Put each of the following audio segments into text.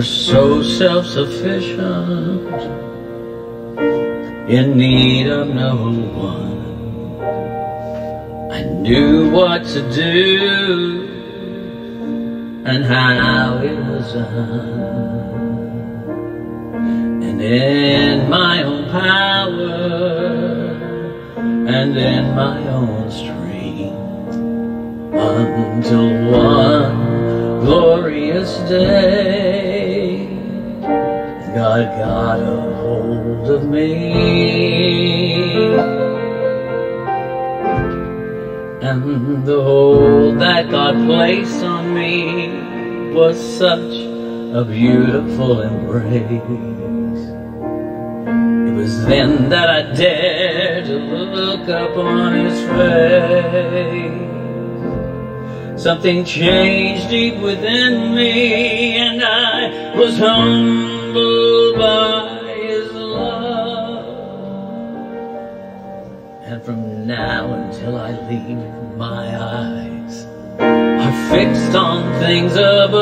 self-sufficient, in need of no one. I knew what to do and how it was done. And in my own power and in my own strength until one glorious day God got a hold of me. And the hold that God placed on me was such a beautiful embrace. It was then that I dared to look upon his face. Something changed deep within me and I was humbled And from now until I leave, my eyes are fixed on things above.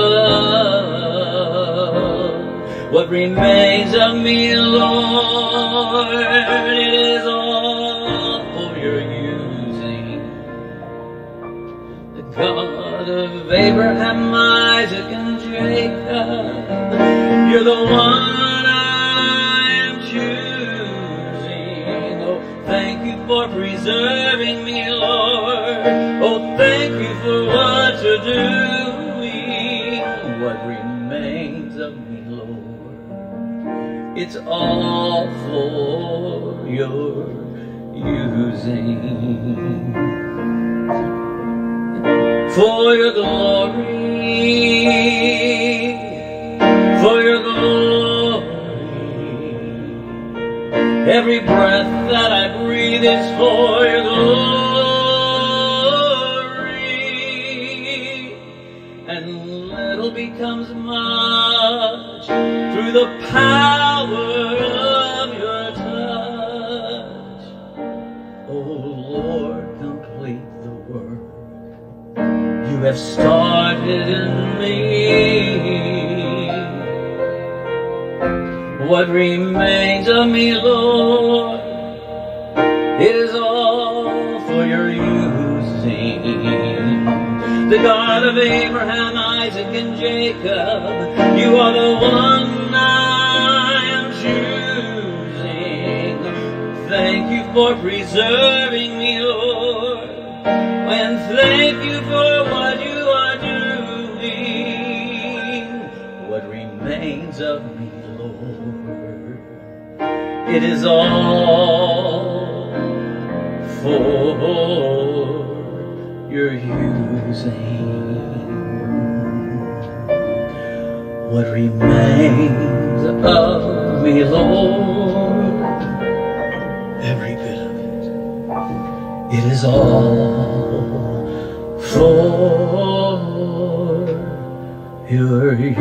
What remains of me, Lord, it is all for your using. The God of Abraham, Isaac, and Jacob, you're the one for preserving me, Lord. Oh, thank you for what you're doing. What remains of me, Lord, it's all for your using for your glory, Every breath that I breathe is for your glory, and little becomes much through the power of your touch. Oh Lord, complete the work you have started in me. What remains of me, Lord, is all for your using. The God of Abraham, Isaac, and Jacob, you are the one I am choosing. Thank you for preserving me, Lord. And thank you for it is all for your using. What remains of me, Lord, every bit of it. It is all for your using.